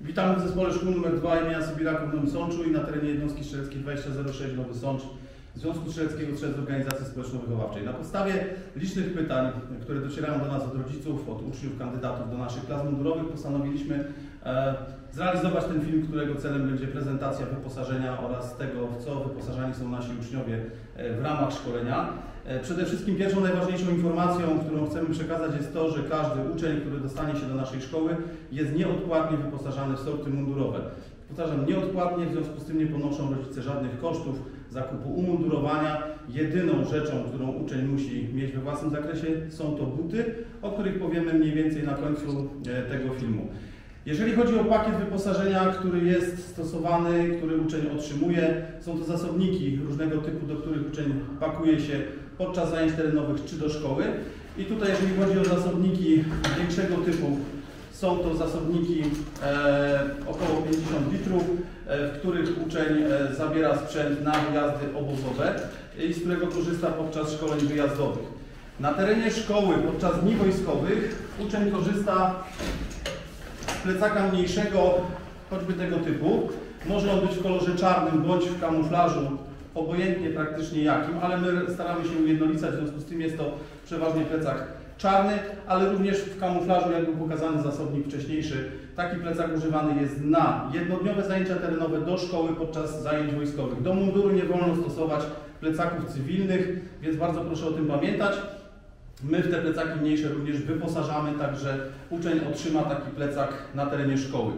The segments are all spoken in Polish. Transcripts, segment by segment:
Witamy w zespole szkół nr 2 imienia Sybiraków w Nowym Sączu i na terenie jednostki strzeleckiej 2006 Nowy Sącz Związku Strzeleckiego Strzelec Organizacji Społeczno-Wychowawczej. Na podstawie licznych pytań, które docierają do nas od rodziców, od uczniów, kandydatów do naszych klas mundurowych, postanowiliśmy e, zrealizować ten film, którego celem będzie prezentacja wyposażenia oraz tego, w co wyposażani są nasi uczniowie e, w ramach szkolenia. E, Przede wszystkim pierwszą najważniejszą informacją, którą chcemy przekazać jest to, że każdy uczeń, który dostanie się do naszej szkoły jest nieodpłatnie wyposażany w sorty mundurowe. Powtarzam, nieodpłatnie, w związku z tym nie ponoszą rodzice żadnych kosztów zakupu umundurowania. Jedyną rzeczą, którą uczeń musi mieć we własnym zakresie są to buty, o których powiemy mniej więcej na końcu e, tego filmu. Jeżeli chodzi o pakiet wyposażenia, który jest stosowany, który uczeń otrzymuje, są to zasobniki różnego typu, do których uczeń pakuje się podczas zajęć terenowych czy do szkoły. I tutaj, jeżeli chodzi o zasobniki większego typu, są to zasobniki e, około 50 litrów, e, w których uczeń e, zabiera sprzęt na wyjazdy obozowe i z którego korzysta podczas szkoleń wyjazdowych. Na terenie szkoły podczas dni wojskowych uczeń korzysta plecaka mniejszego, choćby tego typu. Może on być w kolorze czarnym bądź w kamuflażu, obojętnie praktycznie jakim, ale my staramy się ujednolicać, w związku z tym jest to przeważnie plecak czarny, ale również w kamuflażu, jak był pokazany zasobnik wcześniejszy. Taki plecak używany jest na jednodniowe zajęcia terenowe do szkoły podczas zajęć wojskowych. Do munduru nie wolno stosować plecaków cywilnych, więc bardzo proszę o tym pamiętać. My w te plecaki mniejsze również wyposażamy, także uczeń otrzyma taki plecak na terenie szkoły.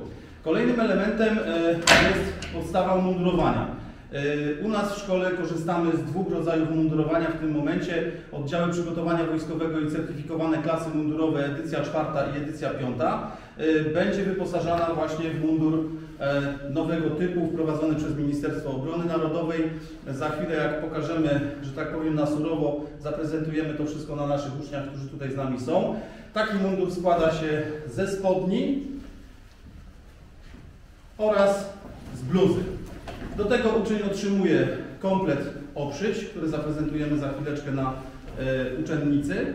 Kolejnym elementem e, jest podstawa mundurowania. E, U nas w szkole korzystamy z dwóch rodzajów mundurowania w tym momencie. Oddziały przygotowania wojskowego i certyfikowane klasy mundurowe edycja czwarta i edycja piąta e, będzie wyposażana właśnie w mundur e, nowego typu wprowadzony przez Ministerstwo Obrony Narodowej. Za chwilę jak pokażemy, że tak powiem na surowo, zaprezentujemy to wszystko na naszych uczniach, którzy tutaj z nami są. Taki mundur składa się ze spodni oraz z bluzy. Do tego uczeń otrzymuje komplet oprzyć, który zaprezentujemy za chwileczkę na e, uczennicy.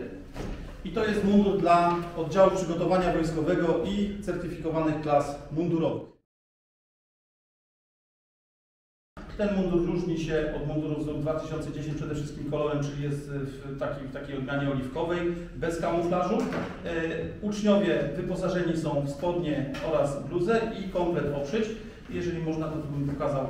I to jest mundur dla oddziału przygotowania wojskowego i certyfikowanych klas mundurowych. Ten mundur różni się od munduru wzór 2010 przede wszystkim kolorem, czyli jest w takiej, w takiej odmianie oliwkowej, bez kamuflażu. E, uczniowie wyposażeni są w spodnie oraz bluzę i komplet oprzyć. Jeżeli można, to bym pokazał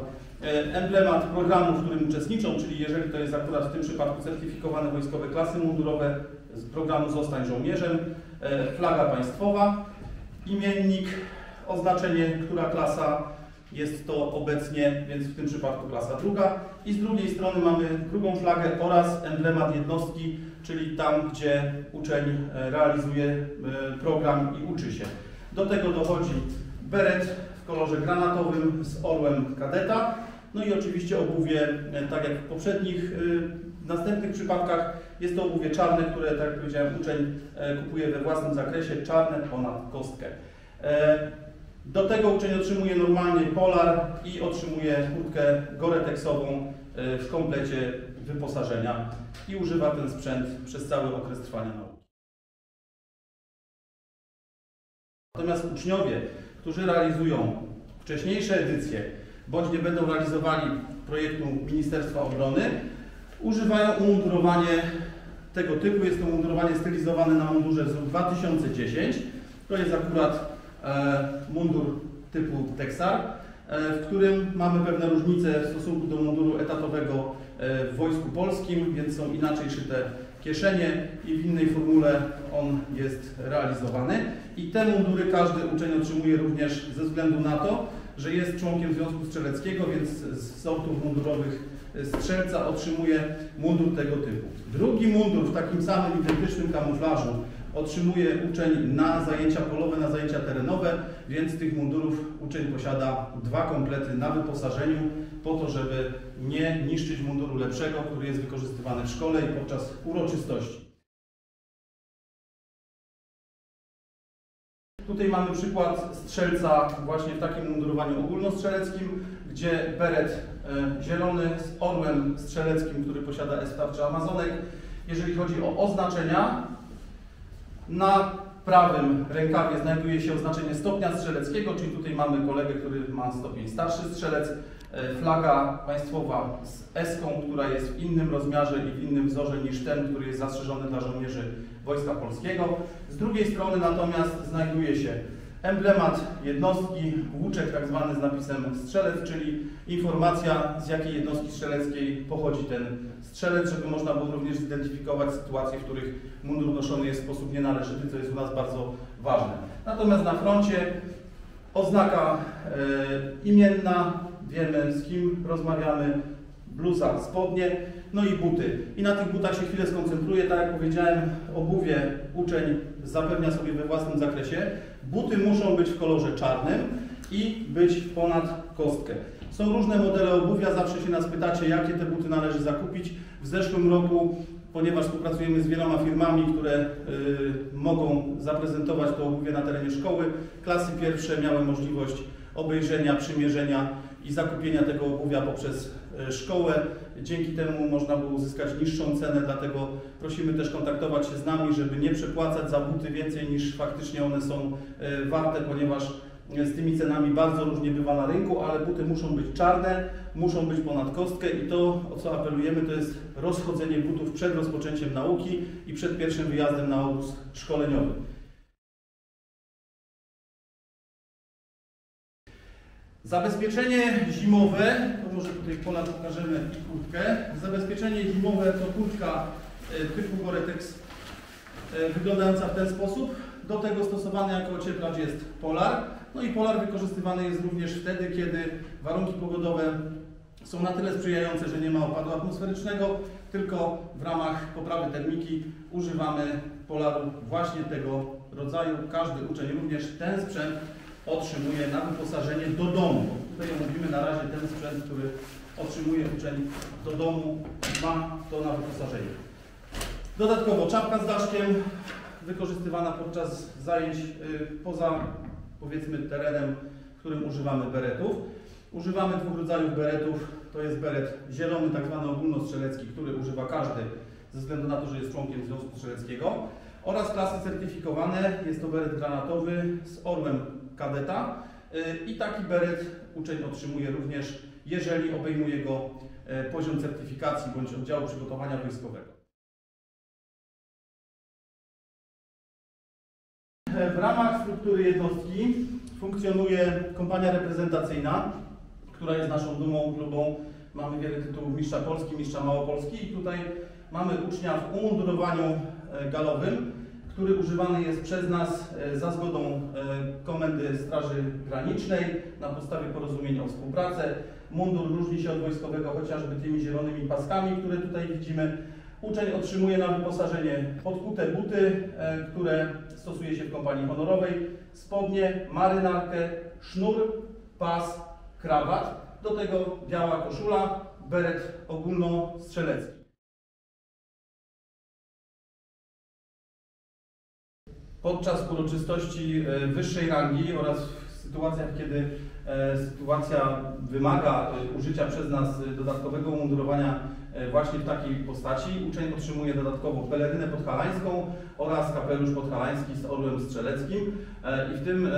emblemat programu, w którym uczestniczą, czyli jeżeli to jest akurat w tym przypadku certyfikowane wojskowe klasy mundurowe z programu Zostań żołnierzem, e, flaga państwowa, imiennik, oznaczenie, która klasa jest to obecnie, więc w tym przypadku klasa druga. I z drugiej strony mamy drugą flagę oraz emblemat jednostki, czyli tam, gdzie uczeń e, realizuje program i uczy się. Do tego dochodzi beret w kolorze granatowym z orłem kadeta. No i oczywiście obuwie, e, tak jak w poprzednich w następnych przypadkach jest to obuwie czarne, które, tak jak powiedziałem, uczeń e, kupuje we własnym zakresie, czarne ponad kostkę. Do tego uczeń otrzymuje normalnie polar i otrzymuje kurtkę goretexową w komplecie wyposażenia i używa ten sprzęt przez cały okres trwania nauki. Natomiast uczniowie, którzy realizują wcześniejsze edycje, bądź nie będą realizowali projektu Ministerstwa Obrony, używają umundurowanie tego typu. Jest to umundurowanie stylizowane na mundurze wzór 2010. To jest akurat e, mundur typu Texar, e, w którym mamy pewne różnice w stosunku do munduru etatowego e, w Wojsku Polskim, więc są inaczej szyte kieszenie i w innej formule on jest realizowany. I te mundury każdy uczeń otrzymuje również ze względu na to, że jest członkiem Związku Strzeleckiego, więc z sortów mundurowych strzelca otrzymuje mundur tego typu. Drugi mundur w takim samym identycznym kamuflażu otrzymuje uczeń na zajęcia polowe, na zajęcia terenowe, więc tych mundurów uczeń posiada dwa komplety na wyposażeniu po to, żeby nie niszczyć munduru lepszego, który jest wykorzystywany w szkole i podczas uroczystości. Tutaj mamy przykład strzelca właśnie w takim mundurowaniu ogólnostrzeleckim, gdzie beret e, zielony z orłem strzeleckim, który posiada S-tarczy Amazonek. Jeżeli chodzi o oznaczenia, na prawym rękawie znajduje się oznaczenie stopnia strzeleckiego, czyli tutaj mamy kolegę, który ma stopień starszy strzelec. E, Flaga państwowa z eską, która jest w innym rozmiarze i w innym wzorze niż ten, który jest zastrzeżony dla żołnierzy Wojska Polskiego. Z drugiej strony natomiast znajduje się emblemat jednostki, łuczek tak zwany z napisem strzelec, czyli informacja z jakiej jednostki strzeleckiej pochodzi ten strzelec, żeby można było również zidentyfikować sytuacje, w których mundur noszony jest w sposób nienależyty, co jest u nas bardzo ważne. Natomiast na froncie oznaka e, imienna, wiemy z kim rozmawiamy, bluza, spodnie, no i buty. I na tych butach się chwilę skoncentruję. Tak jak powiedziałem, obuwie uczeń zapewnia sobie we własnym zakresie. Buty muszą być w kolorze czarnym i być ponad kostkę. Są różne modele obuwia, zawsze się nas pytacie, jakie te buty należy zakupić. W zeszłym roku, ponieważ współpracujemy z wieloma firmami, które y, mogą zaprezentować to obuwie na terenie szkoły, klasy pierwsze miały możliwość obejrzenia, przymierzenia i zakupienia tego obuwia poprzez szkołę. Dzięki temu można było uzyskać niższą cenę, dlatego prosimy też kontaktować się z nami, żeby nie przepłacać za buty więcej niż faktycznie one są e, warte, ponieważ z tymi cenami bardzo różnie bywa na rynku, ale buty muszą być czarne, muszą być ponad kostkę i to, o co apelujemy, to jest rozchodzenie butów przed rozpoczęciem nauki i przed pierwszym wyjazdem na obóz szkoleniowy. Zabezpieczenie zimowe, to może tutaj Pola pokażemy i kurtkę. Zabezpieczenie zimowe to kurtka e, typu Gore-Tex e, wyglądająca w ten sposób. Do tego stosowany jako ocieplacz jest polar. No i polar wykorzystywany jest również wtedy, kiedy warunki pogodowe są na tyle sprzyjające, że nie ma opadu atmosferycznego, tylko w ramach poprawy termiki używamy polaru właśnie tego rodzaju. Każdy uczeń również ten sprzęt otrzymuje na wyposażenie do domu. Tutaj mówimy na razie ten sprzęt, który otrzymuje uczeń do domu, ma to na wyposażenie. Dodatkowo czapka z daszkiem wykorzystywana podczas zajęć y, poza powiedzmy terenem, w którym używamy beretów. Używamy dwóch rodzajów beretów. To jest beret zielony, tak zwany ogólnostrzelecki, który używa każdy ze względu na to, że jest członkiem Związku Strzeleckiego oraz klasy certyfikowane. Jest to beret granatowy z orłem kadeta y, i taki beret uczeń otrzymuje również, jeżeli obejmuje go e, poziom certyfikacji bądź oddziału przygotowania wojskowego. W ramach struktury jednostki funkcjonuje kompania reprezentacyjna, która jest naszą dumą, klubą. Mamy wiele tytułów mistrza Polski, mistrza Małopolski i tutaj mamy ucznia w umundurowaniu e, galowym, który używany jest przez nas e, za zgodą e, Komendy Straży Granicznej na podstawie porozumień o współpracę. Mundur różni się od wojskowego chociażby tymi zielonymi paskami, które tutaj widzimy. Uczeń otrzymuje na wyposażenie podkute buty, e, które stosuje się w kompanii honorowej, spodnie, marynarkę, sznur, pas, krawat. Do tego biała koszula, beret ogólnostrzelecki. Podczas uroczystości e, wyższej rangi oraz w sytuacjach, kiedy sytuacja wymaga e, użycia przez nas dodatkowego umundurowania właśnie w takiej postaci, uczeń otrzymuje dodatkowo pelerynę podhalańską oraz kapelusz podhalański z orłem strzeleckim i w tym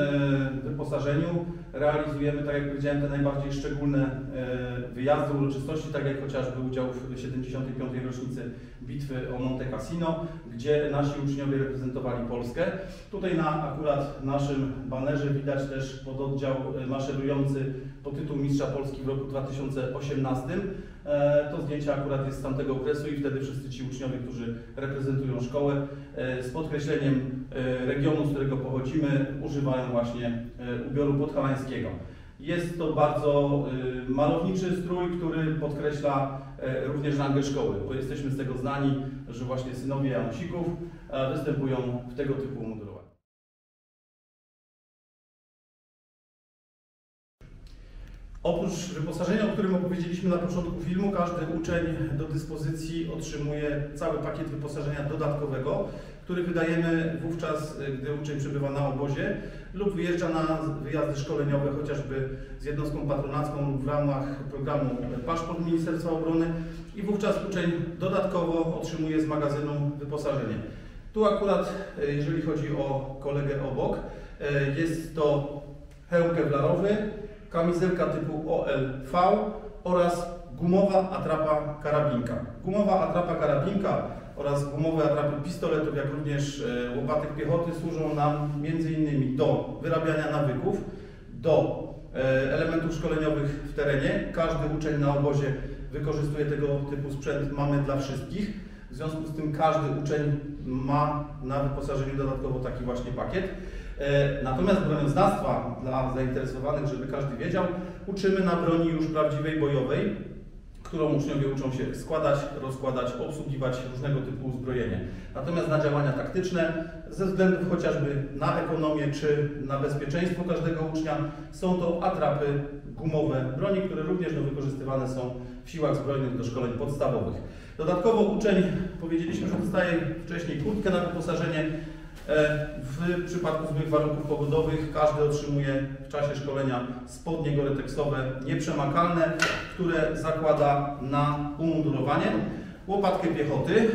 wyposażeniu realizujemy, tak jak powiedziałem, te najbardziej szczególne wyjazdy, uroczystości, tak jak chociażby udział w 75. rocznicy bitwy o Monte Cassino, gdzie nasi uczniowie reprezentowali Polskę. Tutaj na akurat naszym banerze widać też pododdział e, maszerujący po tytuł Mistrza Polski w roku 2018. E, to zdjęcie akurat jest z tamtego okresu i wtedy wszyscy ci uczniowie, którzy reprezentują szkołę, e, z podkreśleniem regionu, z którego pochodzimy, używają właśnie ubioru podhalańskiego. Jest to bardzo malowniczy strój, który podkreśla E, również rangę szkoły, bo jesteśmy z tego znani, że właśnie synowie Janusików e, występują w tego typu umundurowaniu. Oprócz wyposażenia, o którym opowiedzieliśmy na początku filmu, każdy uczeń do dyspozycji otrzymuje cały pakiet wyposażenia dodatkowego, który wydajemy wówczas, gdy uczeń przebywa na obozie lub wyjeżdża na wyjazdy szkoleniowe, chociażby z jednostką patronacką lub w ramach programu Paszport Ministerstwa Obrony i wówczas uczeń dodatkowo otrzymuje z magazynu wyposażenie. Tu akurat, jeżeli chodzi o kolegę obok, e, jest to hełm kevlarowy, kamizelka typu OLV oraz gumowa atrapa karabinka. Gumowa atrapa karabinka oraz gumowe atrapy pistoletów, jak również e, łopatek piechoty służą nam m.in. do wyrabiania nawyków, do e, elementów szkoleniowych w terenie. Każdy uczeń na obozie wykorzystuje tego typu sprzęt, mamy dla wszystkich. W związku z tym każdy uczeń ma na wyposażeniu dodatkowo taki właśnie pakiet. E, Natomiast bronioznawstwa dla zainteresowanych, żeby każdy wiedział, uczymy na broni już prawdziwej bojowej, którą uczniowie uczą się składać, rozkładać, obsługiwać różnego typu uzbrojenie. Natomiast na działania taktyczne, ze względów chociażby na ekonomię czy na bezpieczeństwo każdego ucznia, są to atrapy gumowe broni, które również no, wykorzystywane są w siłach zbrojnych do szkoleń podstawowych. Dodatkowo uczeń, powiedzieliśmy, że dostaje wcześniej kurtkę na wyposażenie. E, W przypadku złych warunków pogodowych każdy otrzymuje w czasie szkolenia spodnie goreteksowe nieprzemakalne, które zakłada na umundurowanie, łopatkę piechoty,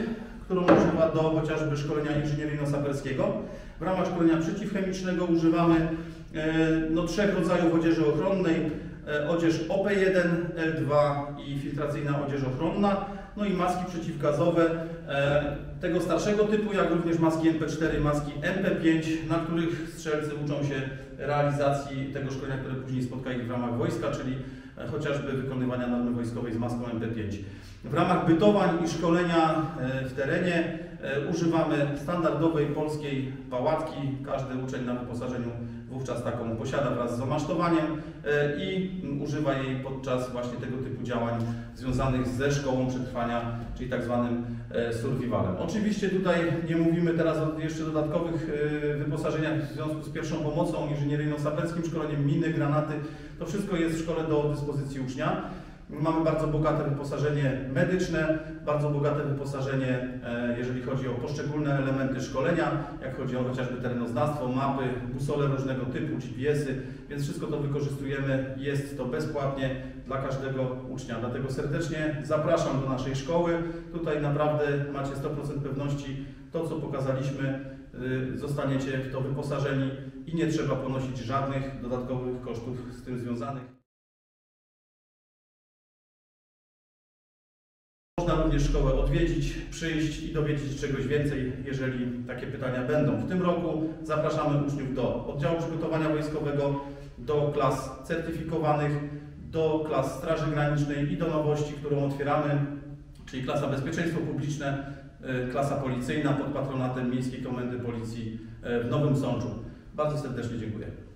którą używa do chociażby szkolenia inżynieryjno-saperskiego. W ramach szkolenia przeciwchemicznego używamy e, no, trzech rodzajów odzieży ochronnej, e, odzież OP1, L2 i filtracyjna odzież ochronna, no i maski przeciwgazowe e, tego starszego typu, jak również maski MP4, maski MP5, na których strzelcy uczą się realizacji tego szkolenia, które później spotka ich w ramach wojska, czyli e, chociażby wykonywania normy wojskowej z maską MP5. W ramach bytowań i szkolenia e, w terenie używamy standardowej polskiej pałatki. Każdy uczeń na wyposażeniu wówczas taką posiada wraz z omasztowaniem e, i używa jej podczas właśnie tego typu działań związanych ze szkołą przetrwania, czyli tak zwanym e, survivalem. Oczywiście tutaj nie mówimy teraz o jeszcze dodatkowych e, wyposażeniach w związku z pierwszą pomocą, inżynieryjno-saperskim szkoleniem, miny, granaty. To wszystko jest w szkole do dyspozycji ucznia. Mamy bardzo bogate wyposażenie medyczne, bardzo bogate wyposażenie, e, jeżeli chodzi o poszczególne elementy szkolenia, jak chodzi o chociażby terenoznawstwo, mapy, busole różnego typu, GPS-y, więc wszystko to wykorzystujemy. Jest to bezpłatnie dla każdego ucznia. Dlatego serdecznie zapraszam do naszej szkoły. Tutaj naprawdę macie 100% pewności, to co pokazaliśmy, y, zostaniecie w to wyposażeni i nie trzeba ponosić żadnych dodatkowych kosztów z tym związanych. Można również szkołę odwiedzić, przyjść i dowiedzieć się czegoś więcej, jeżeli takie pytania będą. W tym roku zapraszamy uczniów do oddziału przygotowania wojskowego, do klas certyfikowanych, do klas Straży Granicznej i do nowości, którą otwieramy, czyli klasa Bezpieczeństwo Publiczne, y, klasa policyjna pod patronatem Miejskiej Komendy Policji y, w Nowym Sączu. Bardzo serdecznie dziękuję.